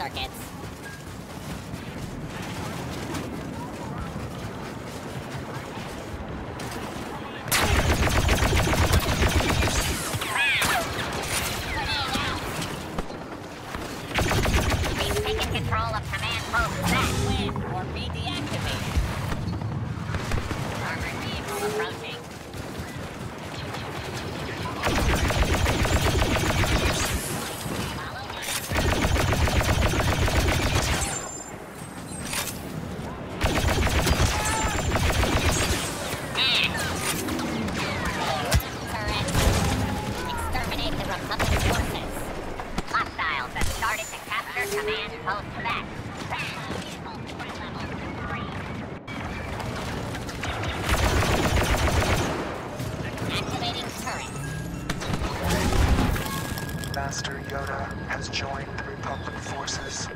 circuits. Master Yoda has joined the Republic forces.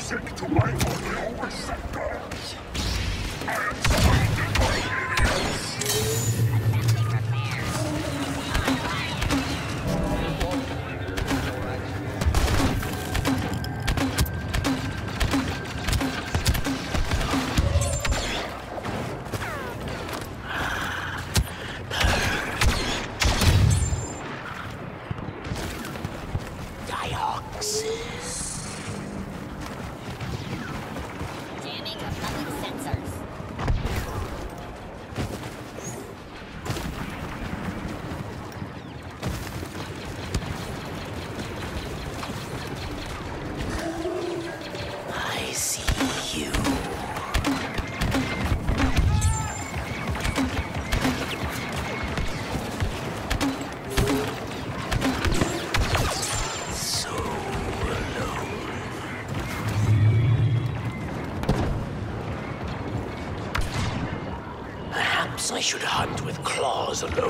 sick to life on the overset I am sorry. I should hunt with claws alone.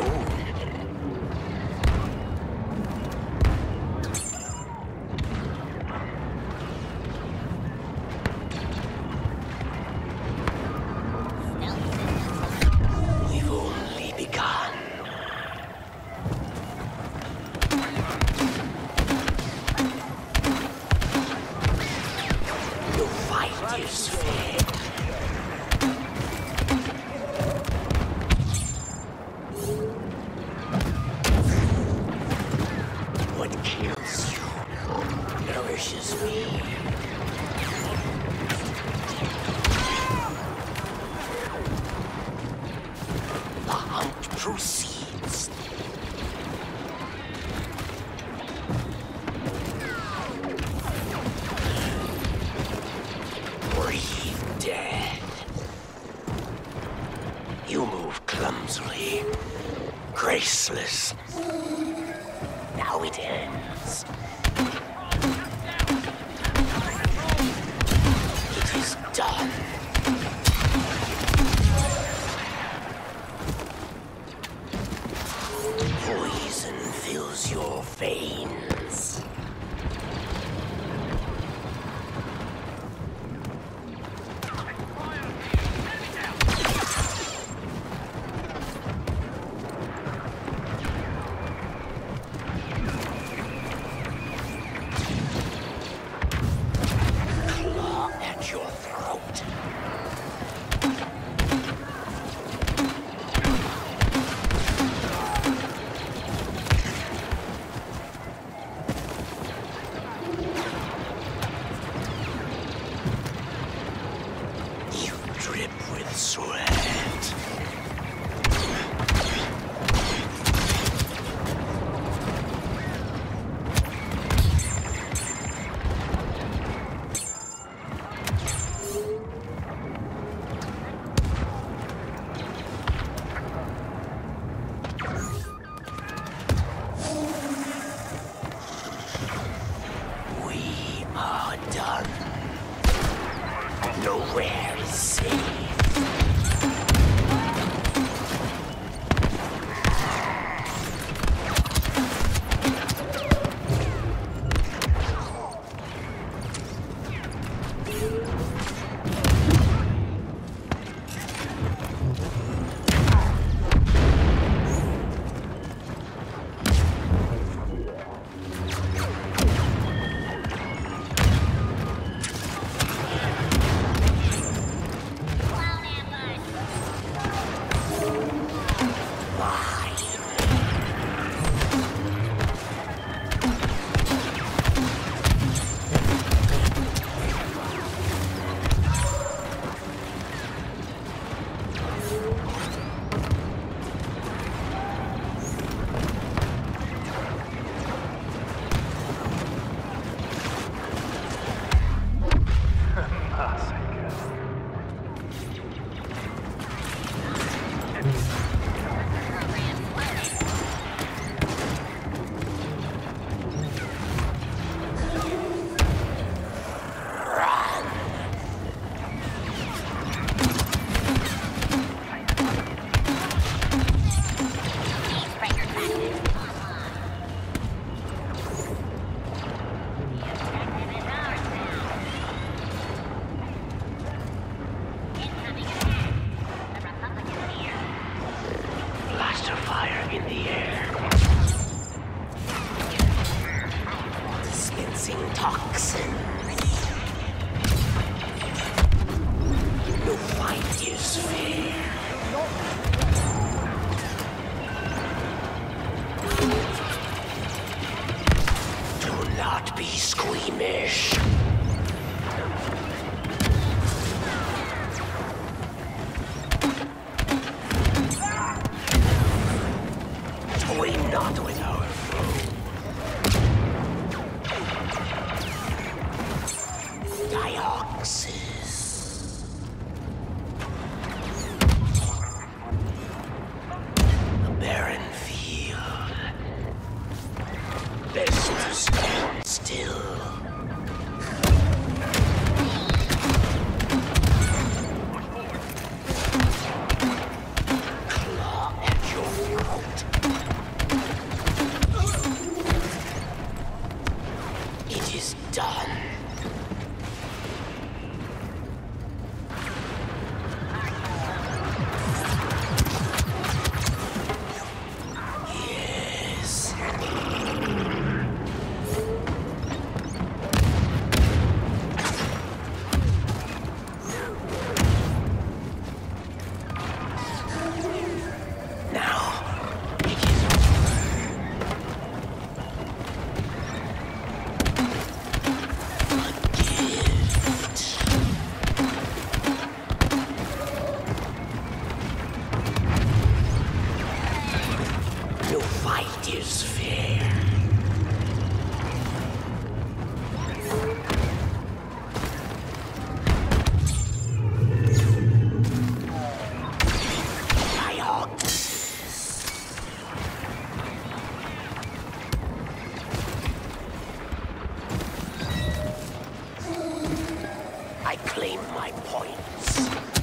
vein. I claim my points.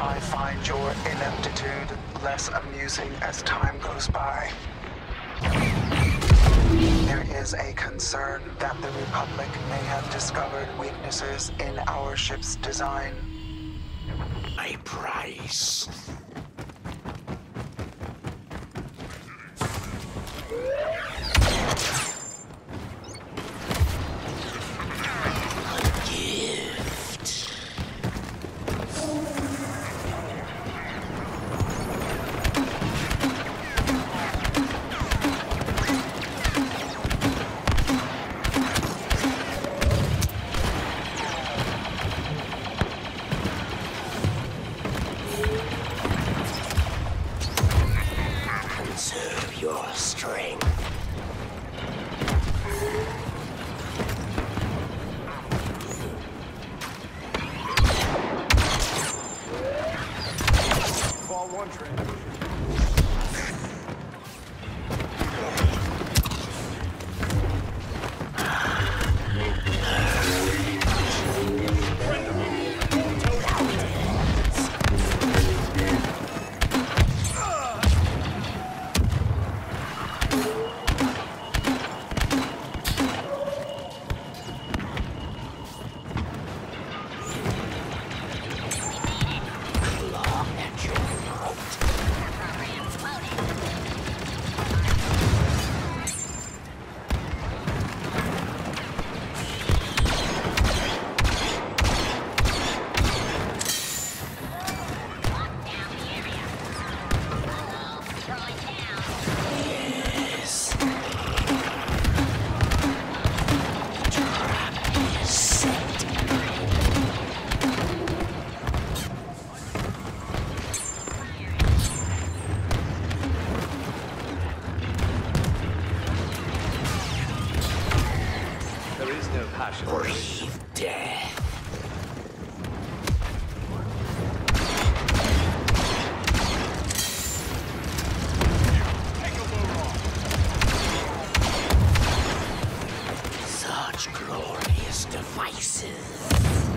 I find your ineptitude less amusing as time goes by. There is a concern that the Republic may have discovered weaknesses in our ship's design. A price. such glorious devices.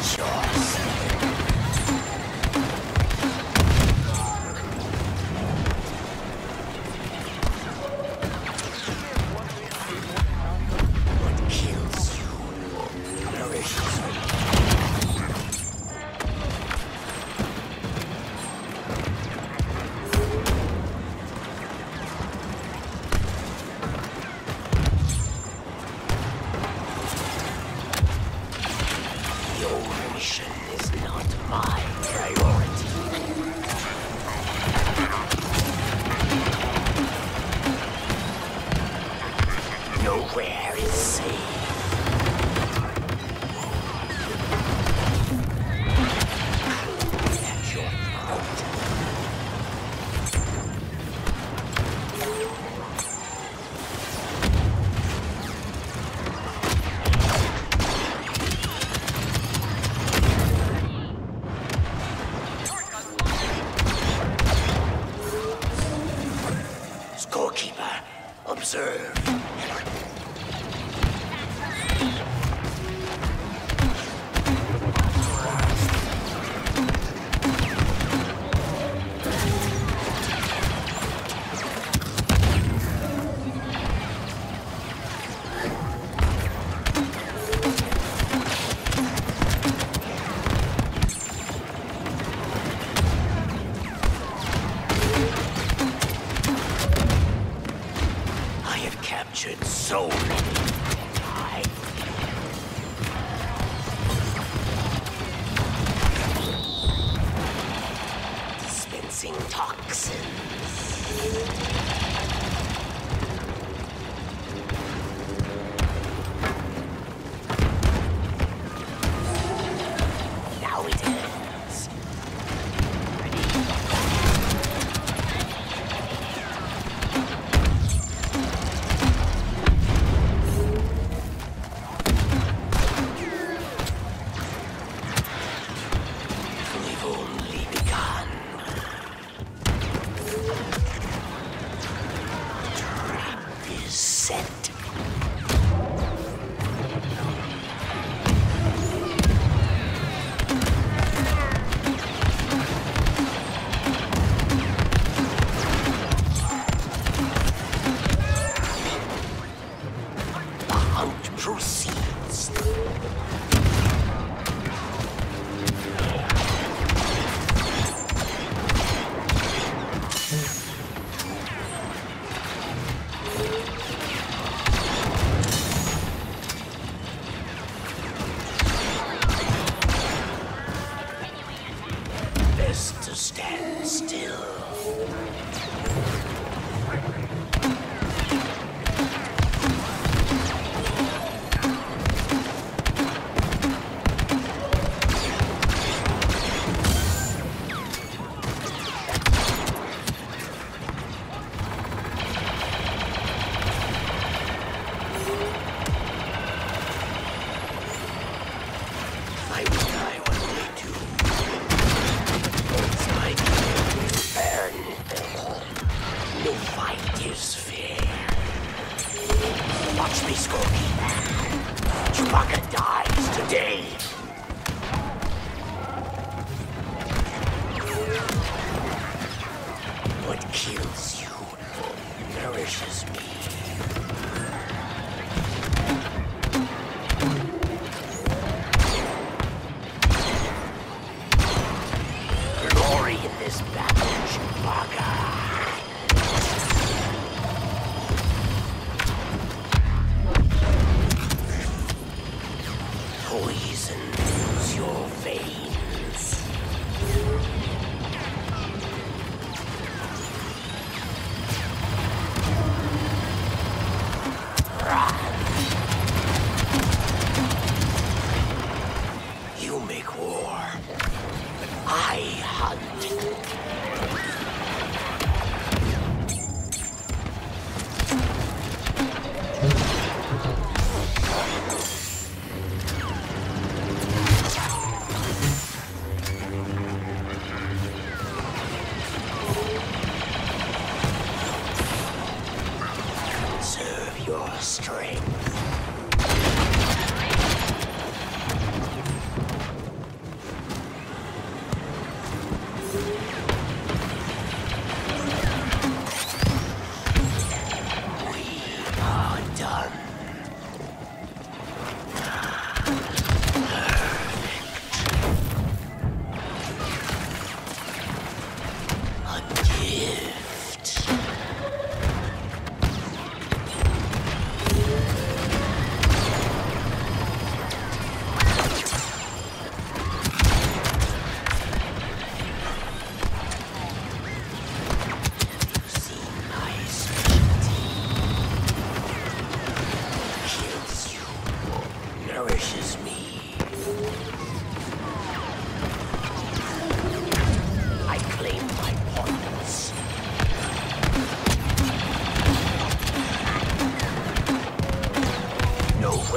Yours. Scorekeeper, observe.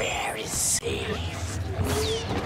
Nowhere is safe.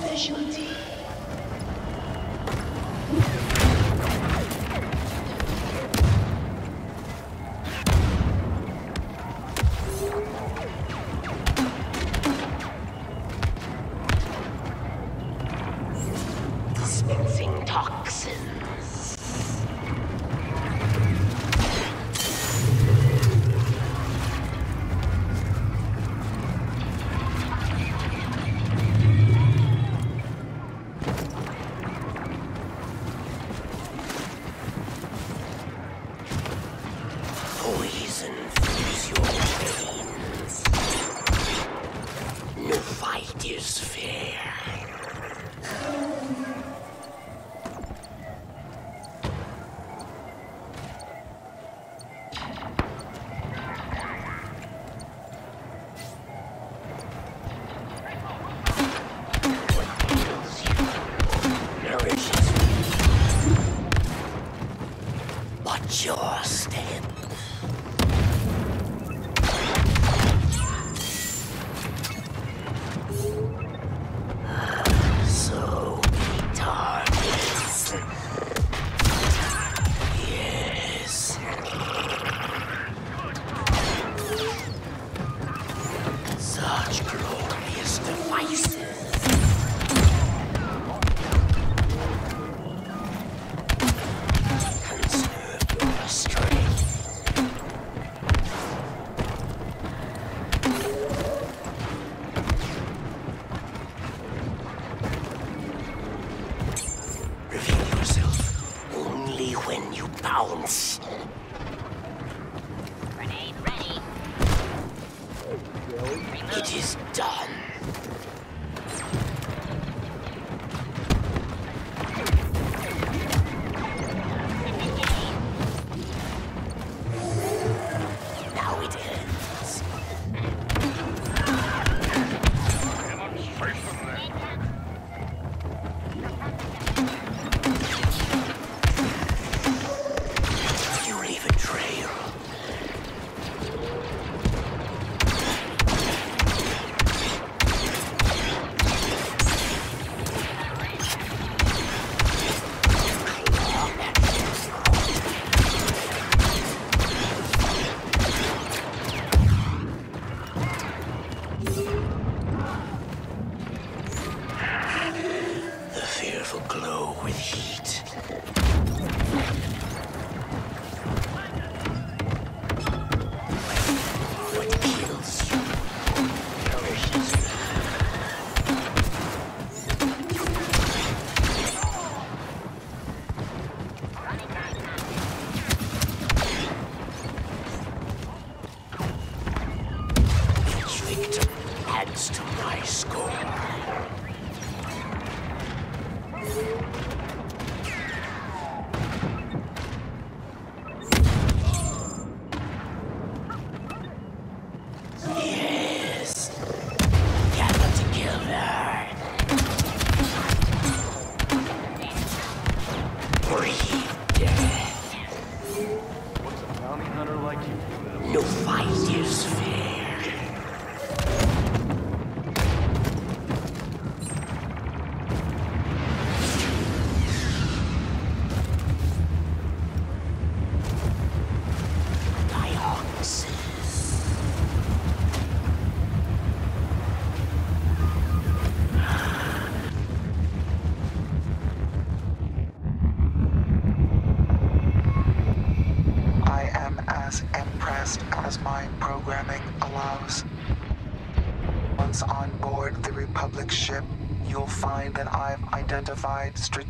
specialty. You? No fight is fair. Dioxys. I am as impressed as my programming allows. Once on board the Republic ship, you'll find that I've identified strategic.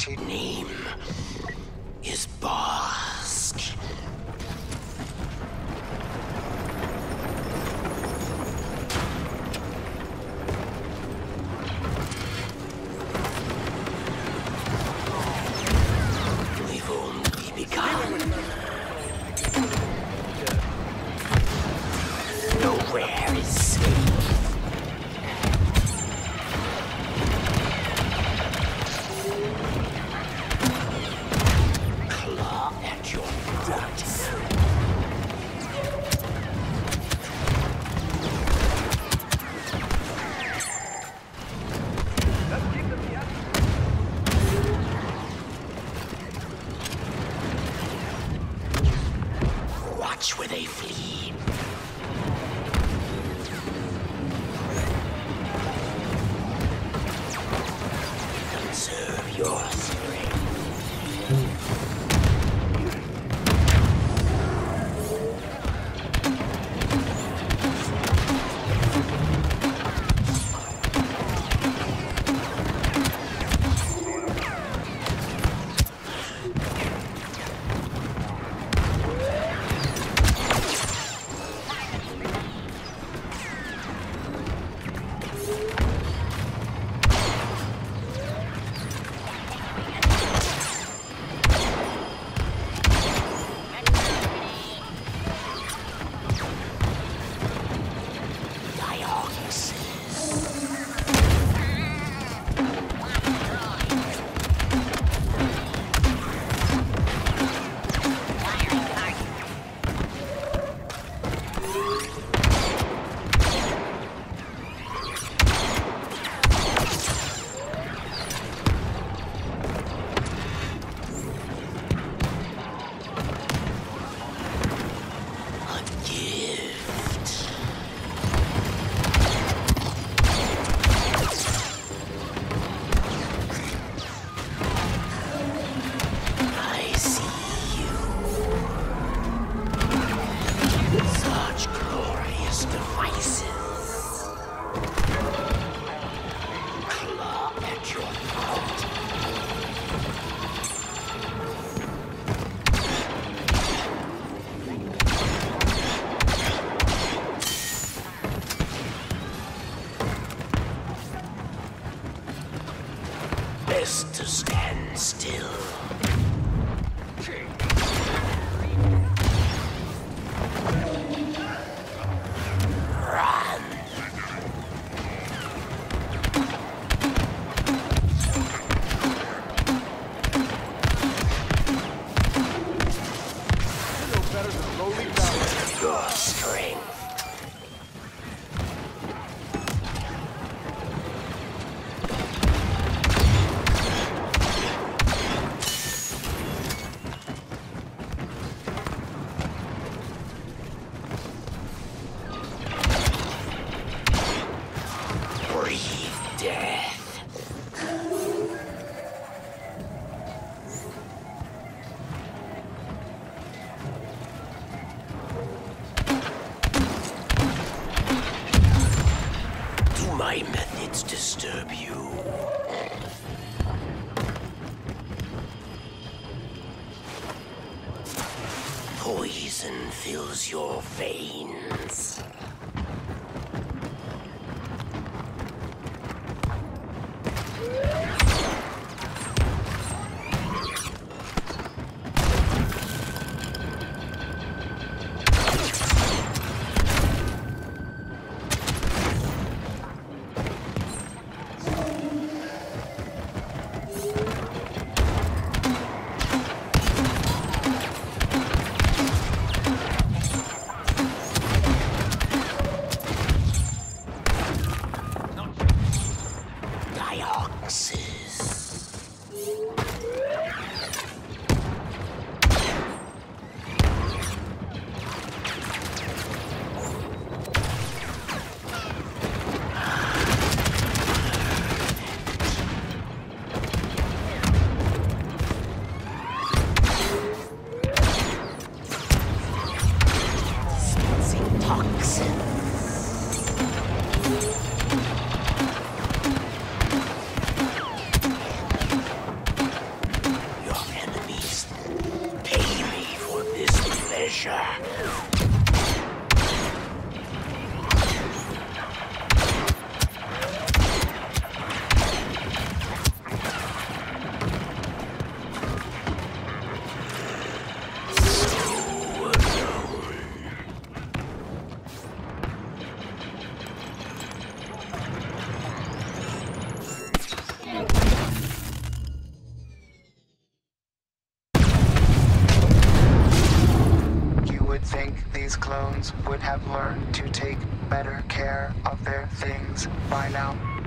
have learned to take better care of their things by now.